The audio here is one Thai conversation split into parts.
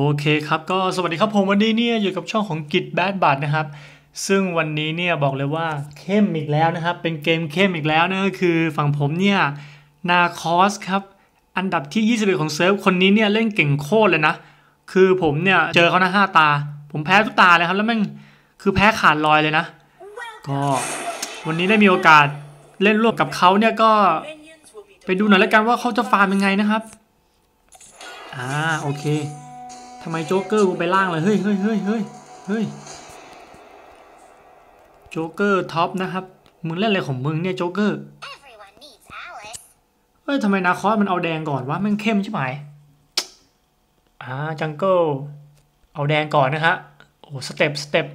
โอเคครับก็สวัสดีครับผมวันนี้เนี่ยอยู่กับช่องของกิจแบดบัตนะครับ ซึ่งวันนี้เนี่ยบอกเลยว่าเข้มอีกแล้วนะครับ เป็นเกมเข้มอีกแล้วนะก็คือฝั่งผมเนี่ยนาคอสครับ อันดับที่ 21 ของเซิร์ฟคนนี้เนี่ยเล่นเก่งโคตรเลยนะ คือผมเนี่ยเจอเขานะห้าตา ผมแพ้ทุกตาเลยครับ แล้วม่งคือแพ้ขาดลอยเลยนะ ก็วันนี้ได้มีโอกาสเล่นร่วมกับเขาเนี่ยก็ไปดูหน่อยแล้วกันว่าเขาจะฟาร์มยังไงนะครับอ่าโอเค ทำไมโจ๊กเกอร์กูไปล่างเลยเฮ้ยเฮ้ยเฮ้ยเฮ้ยเฮ้ยโจ๊กเกอร์ top นะครับ มึงเล่นอะไรของมึงเนี่ยโจ๊กเกอร์เฮ้ยทำไม Nakroth มันเอาแดงก่อนวะม่งเข้มใช่ไหมอ่า jungle เอาแดงก่อนนะฮะโอ้สเต็ปสเต็ป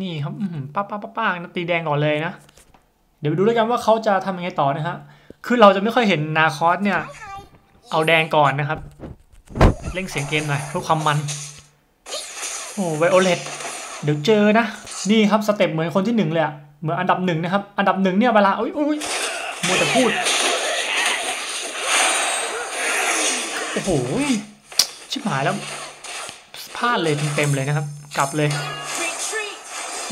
นี่ครับป้าป้าป้าป้าตีแดงก่อนเลยนะ เดี๋ยวไปดูด้วยกันว่าเขาจะทำยังไงต่อนะฮะคือเราจะไม่ค่อยเห็น Nakroth เนี่ย เอาแดงก่อนนะครับ เร่งเสียงเกมหน่อยเพื่อความมัน โอ้ไวโอเลตเดี๋ยวเจอนะ นี่ครับสเต็ปเหมือนคนที่หนึ่งเลยอะเหมือนอันดับหนึ่งนะครับ อันดับหนึ่งเนี่ยเวลาอุ้ยอุ้ยมัวแต่พูด โอ้โห ชิบหายแล้วพลาดเลยเต็มๆเลยนะครับ กลับเลย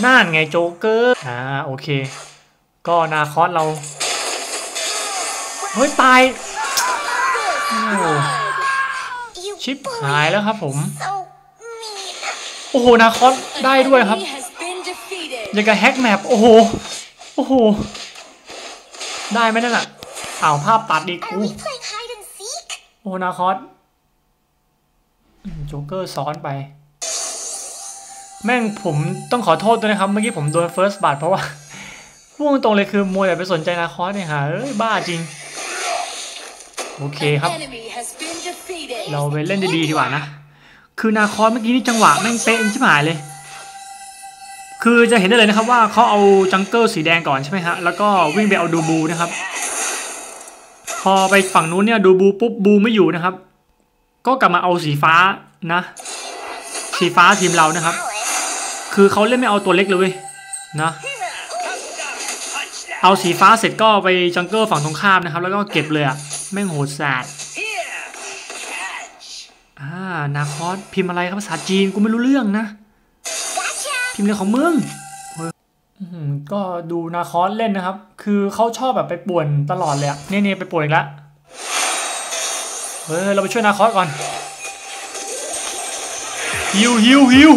น่านไงโจ๊กเกอร์ อ่าโอเค ก็นาคอสเรา เฮ้ย ตายโอ้ ชิปหายแล้วครับผม so mean. โอ้โห นาคอสได้ด้วยครับ Enemy has been defeated. ยังกับแฮกแมป โอ้โห โอ้โห ได้ไหมนั่นอะอ้าวภาพตัดอีก Are อู้ we playing hide and seek? โอ้นาคอสอืมโจ๊กเกอร์ซ้อนไป แม่งผมต้องขอโทษด้วยนะครับ เมื่อกี้ผมโดนเฟิร์สบัตเพราะว่าพูดตรงๆเลยคือมัวแต่ไปสนใจนาคอสเนี่ยฮะเอ้ยบ้าจริง โอเคครับ เราไปเล่นดีๆดีกว่านะ คือนาคอสเมื่อกี้นี่จังหวะแม่งเป๊ะชิบหายเลย คือจะเห็นได้เลยนะครับว่าเขาเอาจังเกิลสีแดงก่อนใช่ไหมฮะ แล้วก็วิ่งไปเอาดูบูนะครับ พอไปฝั่งนู้นเนี่ยดูบูปุ๊บบูไม่อยู่นะครับ ก็กลับมาเอาสีฟ้านะ สีฟ้าทีมเรานะครับ คือเขาเล่นไม่เอาตัวเล็กเลยนะเอาสีฟ้าเสร็จก็ไปจังเกิลฝั่งตรงข้ามนะครับ แล้วก็เก็บเลยอะแม่งโหดสาด อ่านาคอสพิมพ์อะไรครับภาษาจีนกูไม่รู้เรื่องนะ Gotcha. พิมพ์อะไรของมึงเฮ้ยอื้อหือก็ดูนาคอสเล่นนะครับ คือเขาชอบแบบไปป่วนตลอดเลยอะเนี่ยเนี่ยไปป่วนอีกแล้วเฮ้ยเราไปช่วยนาคอสก่อนฮิวฮิวฮิว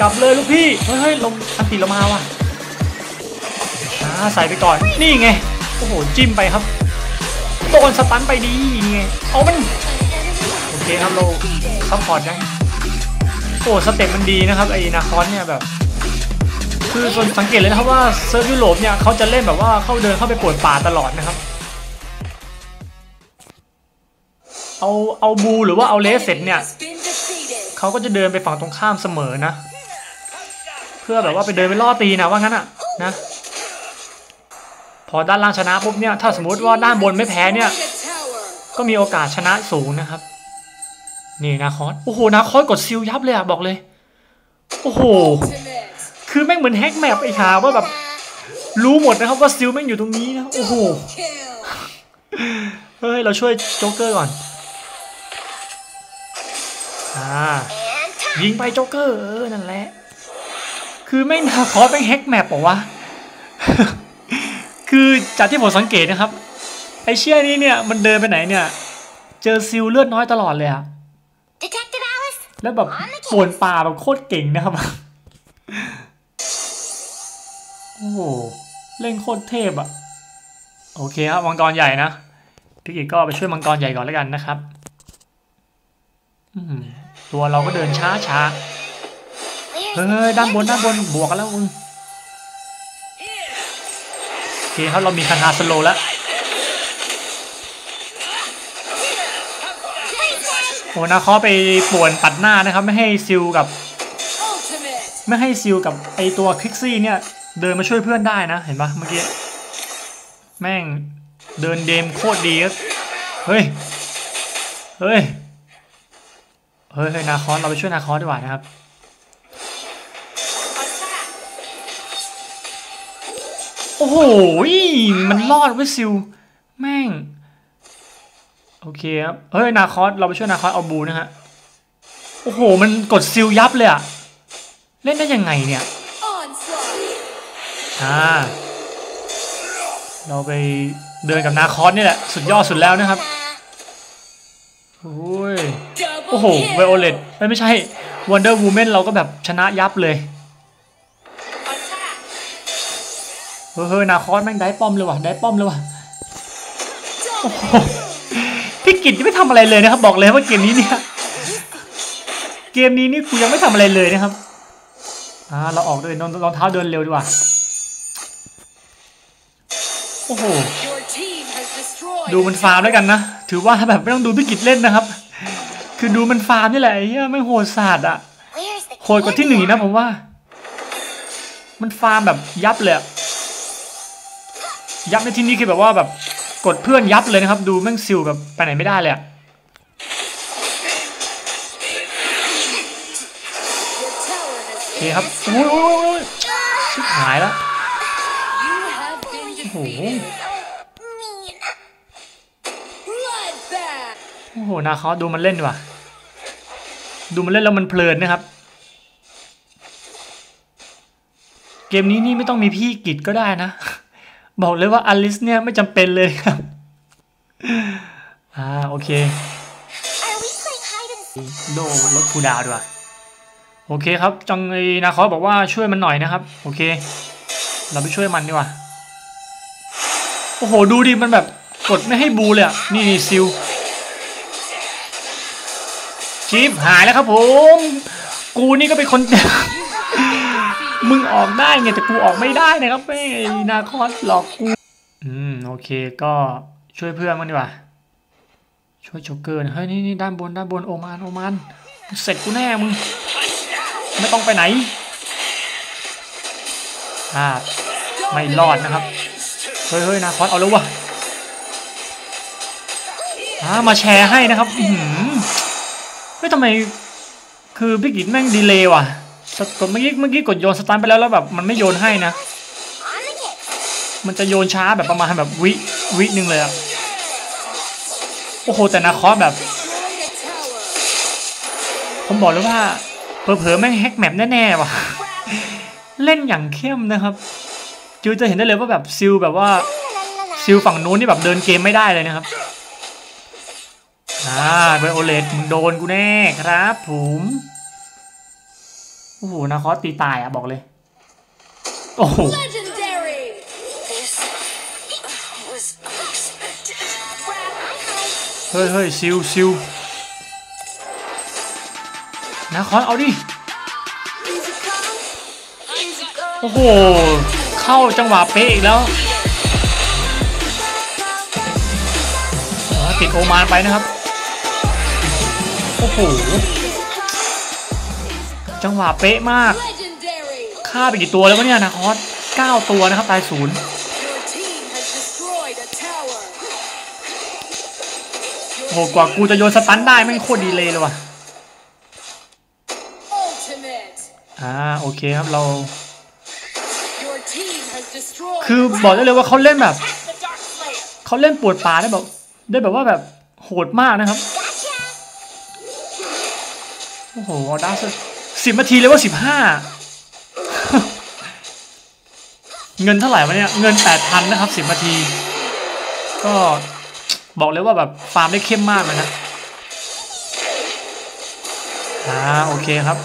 กลับเลยลูกพี่ เฮ้ยเฮ้ยลงอันติเรามาว่ะอ่าใส่ไปก่อน นี่ไง โอ้โห จิ้มไปครับ โดนสตันไปดีนี่ไง เอามันโอเคครับเรา support ได้โอ้สเต็ปมันดีนะครับไอ้ Nakroth เนี่ยแบบ คือส่วนสังเกตเลยนะครับว่าเซิร์ฟยุโรปเนี่ยเขาจะเล่นแบบว่าเข้าเดินเข้าไปกวนป่าตลอดนะครับ เอาเอา blue หรือว่าเอา red เสร็จเนี่ยเขาก็จะเดินไปฝั่งตรงข้ามเสมอนะ เพื่อแบบว่าไปเดินไปล่อตีนะว่างั้นอะนะพอด้านล่างชนะปุ๊บเนี่ยถ้าสมมติว่าด้านบนไม่แพ้เนี่ย ก็มีโอกาสชนะสูงนะครับ นี่ Nakroth โอ้โห Nakroth กด Zill ยับเลยอะบอกเลย โอ้โห คือแม่งเหมือน hack map ไอ้ห่าว่าแบบ รู้หมดนะครับว่า Zill แม่งอยู่ตรงนี้นะ โอ้โห เฮ้ย เราช่วยโจ๊กเกอร์ก่อน อ่า ยิงไปโจ๊กเกอร์ เออ นั่นแหละ คือแม่ง Nakroth แม่ง hack map บอกว่าคือจากที่ผมสังเกตนะครับ ไอเชี่ยนี้เนี่ย มันเดินไปไหนเนี่ย เจอซิลเลือดน้อยตลอดเลยอะ แล้วแบบป่วนป่าแบบโคตรเก่งนะครับ โอ้โห เล่นโคตรเทพอะโอเคครับมังกรใหญ่นะพี่กิจก็ไปช่วยมังกรใหญ่ก่อนแล้วกันนะครับอืมตัวเราก็เดินช้าช้า Where's เฮ้ยด้านบนด้านบนบวกกันแล้วมึงโอเคครับเรามีคาถาสโลว์แล้ว โอ้นาคอไปป่วนตัดหน้านะครับ ไม่ให้ซิลกับ ไม่ให้ซิลกับไอตัวคลิกซี่เนี่ย เดินมาช่วยเพื่อนได้นะ เห็นปะเมื่อกี้ แม่งเดินเดมโคตรดีครับเฮ้ย เฮ้ย เฮ้ยเฮ้ยนาคอสเราไปช่วยนาคอสดีกว่านะครับโอ้โห มันรอดไว้ยซิล แม่ง โอเคครับ เฮ้ย นาคอสเราไปช่วยนาคอสเอาบูนะฮะ โอ้โห มันกดซิลยับเลยอะเล่นได้ยังไงเนี่ย อ่า เราไปเดินกับนาคอสนี่แหละ สุดยอดสุดแล้วนะครับ โอ้ย โอ้โหไวโอเลตไม่ใช่ Wonder Woman เราก็แบบชนะยับเลยเฮ้ยเฮ้ยนาคอสแม่งได้ป้อมเลยว่ะ ได้ป้อมเลยว่ะ โอ้โห เกิจยังไม่ทำอะไรเลยนะครับ บอกเลยว่าเกมนี้เนี่ยเกมนี้นี่กูยังไม่ทำอะไรเลยนะครับอ่าเราออกด้วยรองรองเท้าเดินเร็วดีกว่าโอ้โหดูมันฟาร์มแล้วกันนะ ถือว่าแบบไม่ต้องดูพี่กิจเล่นนะครับ คือดูมันฟาร์มนี่แหละไอ้เหี้ยไม่โหดศาสตร์อะโหดกว่าที่หนึ่งนะผมว่า มันฟาร์มแบบยับเลยอยับในที่นี้คือแบบว่าแบบ กดเพื่อนยับเลยนะครับ ดูแม่งซิลแบบไปไหนไม่ได้เลยอะโอเคครับโอ้ยโอ้ยโอ้ยชิบหายแล้วโอ้โหโอ้โหนาคอสดูมันเล่นดีกว่าดูมันเล่นแล้วมันเพลินนะครับ เกมนี้นี่ไม่ต้องมีพี่กิจก็ได้นะ บอกเลยว่าอลิสเนี่ยไม่จำเป็นเลยครับ อ่าโอเค Are we playing hide and seek? โดลดคูลดาวน์ดีกว่าโอเคครับ จังไอ้นาคอสบอกว่าช่วยมันหน่อยนะครับ โอเค เราไปช่วยมันดีกว่า โอ้โห ดูดิ มันแบบกดไม่ให้บูเลยอะ นี่นี่ซิลชิปหายแล้วครับผม กูนี่ก็เป็นคน มึงออกได้ไงแต่กูออกไม่ได้นะครับแม่งไอ้นาคอสหลอกกู อืมโอเคก็ช่วยเพื่อนมันดีกว่า ช่วยโจเกอร์นะเฮ้ยนี่นี่ด้านบนด้านบนโอมานโอมานเสร็จกูแน่มึง ไม่ต้องไปไหนอ่าไม่รอดนะครับ เฮ้ยเฮ้ยนาคอสเอาแล้ววะอ่ามาแชร์ให้นะครับ อือหือเฮ้ยทำไมคือพี่กิจแม่งดีเลย์ว่ะ กดเมื่อกี้เมื่อกี้กดโยนสตันไปแล้วแล้วแบบมันไม่โยนให้นะ มันจะโยนช้าแบบประมาณแบบวิวิหนึ่งเลยอะโอ้โหแต่ Nakroth แบบผมบอกเลยว่าเผลอๆแม่ง hack map แน่ๆว่ะเล่นอย่างเข้มนะครับจูจะเห็นได้เลยว่าแบบซิลแบบว่าซิลฝั่งนู้นนี่แบบเดินเกมไม่ได้เลยนะครับอ่า Violet มึงโดนกูแน่ครับผม โอ้โหนาคอสตีตายอะบอกเลย โอ้โห Legendary. This was unexpected. เฮ้ยเฮ้ยซิลซิลนาคอสเอาดิ Easy come, easy go. โอ้โห เข้าจังหวะเป๊ะอีกแล้วอ๋อติดโอมานไปนะครับ โอ้โห จังหวะเป๊ะมาก Legendary. ฆ่าไปกี่ตัวแล้ววะเนี่ยนาคอส9ตัวนะครับตายศูนย์ Your team has destroyed a tower. โอ้โหกว่ากูจะโยนสตันได้แม่งโคตรดีเลยเลยว่ะ Ultimate. อ่าโอเคครับเรา Your team has destroyed. คือบอกได้เลยว่าเขาเล่นแบบ The Dark Slayer. เขาเล่นปวดป่าได้แบบได้แบบว่าแบบโหดมากนะครับ Gotcha. โอ้โหเอาดาว สิบนาทีเลยว่าสิบห้าเงินเท่าไหร่วะเนี่ยเงินแปดพันนะครับสิบนาที ก็บอกเลยว่าแบบฟาร์มได้เข้มมากเลยนะอ่าโอเคครับ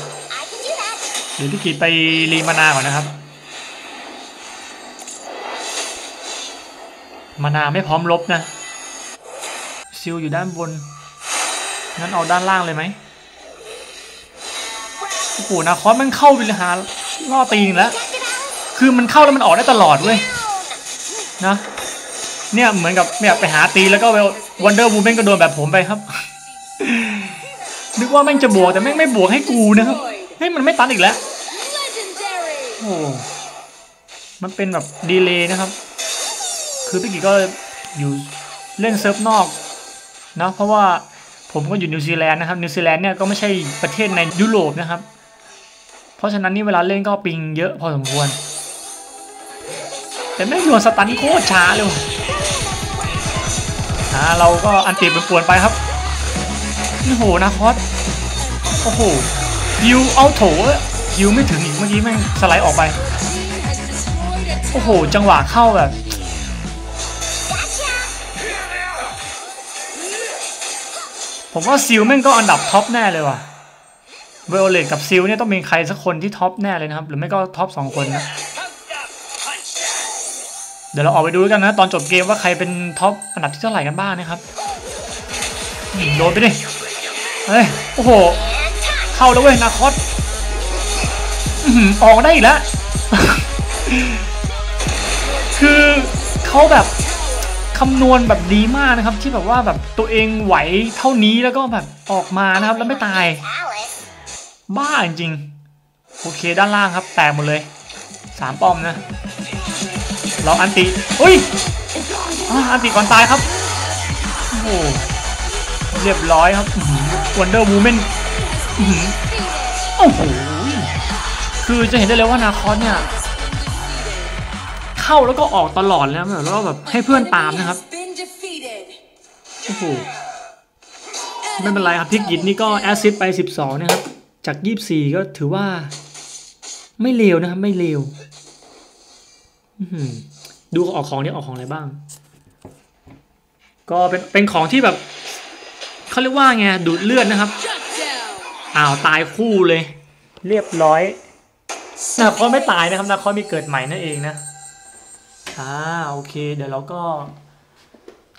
เดี๋ยวพี่กีไปรีมานาก่อนนะครับmana ไม่พร้อมรบนะซิลอยู่ด้านบนงั้นเอาด้านล่างเลยไหม โอ้โห Nakroth มันเข้าไปหาล่อตีนแล้ว คือมันเข้าแล้วมันออกได้ตลอดเว้ยนะ เนี่ยเหมือนกับเนี่ยไปหาตีแล้วก็ Wonder Woman ก็โดนแบบผมไปครับ นึกว่าแม่งจะบวกแต่แม่งไม่บวกให้กูนะครับเฮ้ยมันไม่ตันอีกแล้ว โอ้ มันเป็นแบบ delay นะครับ คือพี่กิจก็อยู่เล่น serv นอกนะเพราะว่าผมก็อยู่นิวซีแลนด์นะครับนิวซีแลนด์เนี่ยก็ไม่ใช่ประเทศในยุโรปนะครับ เพราะฉะนั้นนี่เวลาเล่นก็ ping เยอะพอสมควร แต่แม่งโยน stun โคตรช้าเลยวะอ่าเราก็ ulti เป็นป่วนไปครับโอ้โห Nakrothโอ้โหฮิวเอาโถฮิวไม่ถึงอีกเมื่อกี้แม่งสไลด์ออกไป โอ้โห จังหวะเข้าแบบผมว่าซิลแม่งก็อันดับ top แน่เลยว่ะ Violet กับซิลเนี่ยต้องเป็นใครสักคนที่ top แน่เลยนะครับ หรือไม่ก็ top สองคนนะ เดี๋ยวเราออกไปดูกันนะ ตอนจบเกมว่าใครเป็น top อันดับที่เท่าไหร่กันบ้างนะครับโดนไปดิเฮ้ยโอ้โห เข้าแล้วเว้ยนาคอสอืออออกได้อีกแล้ว คือเขาแบบคำนวณแบบดีมากนะครับ ที่แบบว่าแบบตัวเองไหวเท่านี้แล้วก็แบบออกมานะครับแล้วไม่ตาย บ้าจริง โอเคด้านล่างครับ แตกหมดเลยสามป้อมนะ เราอันติอุ้ย ulti ก่อนตายครับ โอ้โห เรียบร้อยครับ Wonder Woman โอ้โห คือจะเห็นได้เลยว่า Nakroth เนี่ย เข้าแล้วก็ออกตลอดเลยนะแล้วแบบให้เพื่อนตามนะครับ โอ้โห ไม่เป็นไรครับพี่กิจนี่ก็ assist ไป 12 นะครับ จาก 24 ก็ถือว่า ไม่เลวนะครับ ไม่เลวดูออกของนี่ออกของอะไรบ้าง ก็เป็นเป็นของที่แบบเขาเรียกว่าไงดูดเลือดนะครับอ้าวตายคู่เลย เรียบร้อยนาคอสไม่ตายนะครับนาคอสมีเกิดใหม่นั่นเองนะอ่าโอเค เดี๋ยวเราก็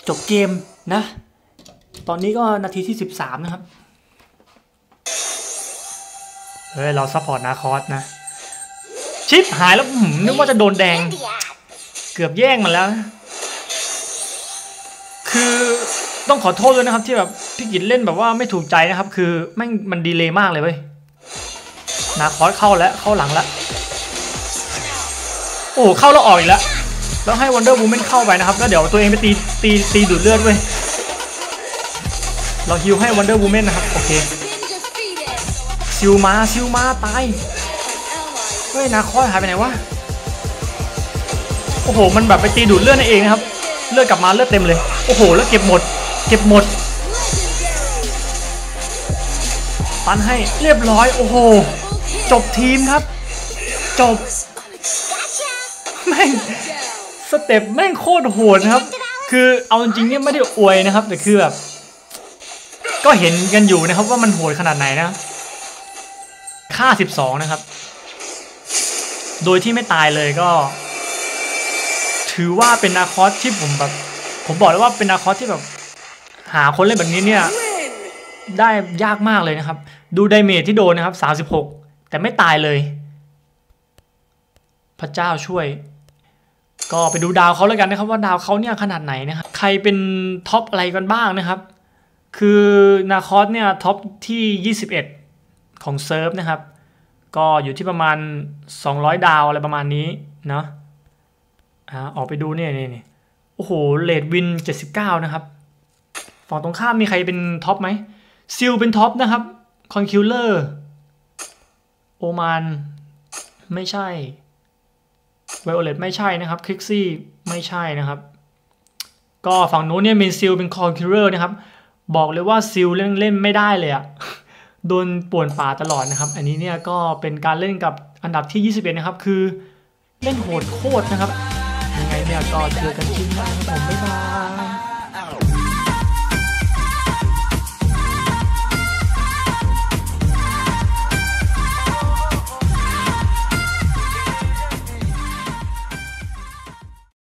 จบเกมนะ ตอนนี้ก็นาทีที่ 13 นะครับ เฮ้ยเรา support Nakroth นะ ชิบหายแล้วนึกว่าจะโดนแดง เกือบแย่งมันแล้ว คือต้องขอโทษด้วยนะครับ ที่แบบพี่กิจเล่นแบบว่าไม่ถูกใจนะครับ คือแม่งมัน delay มากเลยเว้ย Nakroth เข้าแล้วเข้าหลังแล้วโอ้เข้าแล้วออกอีกแล้วแล้วให้วันเดอร์ m ูแมนเข้าไปนะครับแล้วเดี๋ยวตัวเองไปตีตีตีดูดเลือดเว้ยเราฮิวให้วันเดอร์ m ูแมนนะครับโอเค ซิลมาซิลมาตายเฮ้ย Nakroth หายไปไหนวะโอ้โหมันแบบไปตีดูดเลือดนั่นเองนะครับ เลือดกลับมาเลือดเต็มเลยโอ้โหแล้วเก็บหมด เก็บหมดปันให้เรียบร้อยโอ้โหจบทีมครับ จบแม่ง step แม่งโคตรโหดนะครับ คือเอาจริงเนี่ยไม่ได้อวยนะครับ แต่คือแบบก็เห็นกันอยู่นะครับว่ามันโหดขนาดไหนนะ ค่า 12 นะครับ โดยที่ไม่ตายเลยก็ ถือว่าเป็นนาคอสที่ผมแบบ ผมบอกเลยว่าเป็นนาคอสที่แบบ หาคนเล่นแบบนี้เนี่ย ได้ยากมากเลยนะครับ ดูไดเมจที่โดนนะครับ 36 แต่ไม่ตายเลย พระเจ้าช่วย ก็ไปดูดาวเขาแล้วกันนะครับ ว่าดาวเขาเนี่ยขนาดไหนนะครับ ใครเป็น top อะไรกันบ้างนะครับ คือ Nakroth เนี่ย top ที่ 21 ของ serv นะครับ ก็อยู่ที่ประมาณ 200 ดาวอะไรประมาณนี้เนาะอ่าออกไปดูเนี่ยนี่โอ้โห rate win 79 นะครับ ฝั่งตรงข้ามมีใครเป็น top ไหมซิลเป็น top นะครับ conqueror Omen ไม่ใช่ Violet ไม่ใช่นะครับ Krixi ไม่ใช่นะครับ ก็ฝั่งนู้นเนี่ยเป็นซิลเป็น conqueror นะครับ บอกเลยว่าซิลเล่นเล่นไม่ได้เลยอะ โดนป่วนป่าตลอดนะครับ อันนี้เนี่ยก็เป็นการเล่นกับอันดับที่ 21 นะครับ คือเล่นโหดโคตรนะครับ ยังไงเนี่ยก็เจอกันคลิปหน้าครับผมบ๊ายบาย